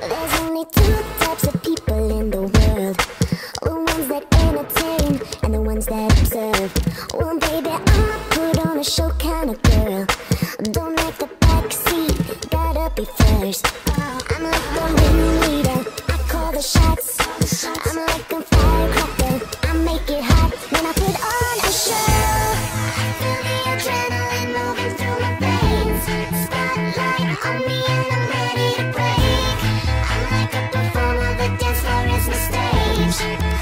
There's only two types of people in the world. The ones that entertain and the ones that observe. Well, baby, I put on a show kind of girl. Don't like the backseat, gotta be first. I'm like the ringleader, I call the shots. I'm like a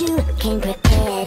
you can't prepare.